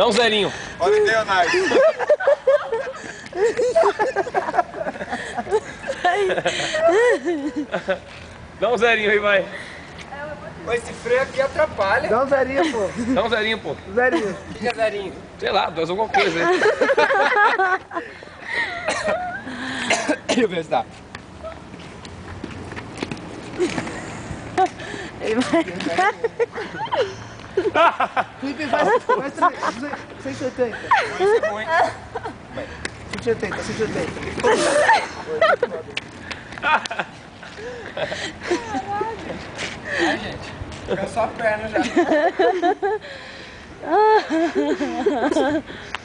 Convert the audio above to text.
Dá um zerinho. Olha o Leonardo. Dá um zerinho aí, vai. Esse freio aqui atrapalha. Dá um zerinho, pô. Dá um zerinho, pô. Zerinho. O que é zerinho? Sei lá, faz alguma coisa aí. Deixa eu ver se dá. Ele vai... Felipe, faz, faz 180. Isso é ruim. 180, 180. Ai, gente. Fica só a perna já.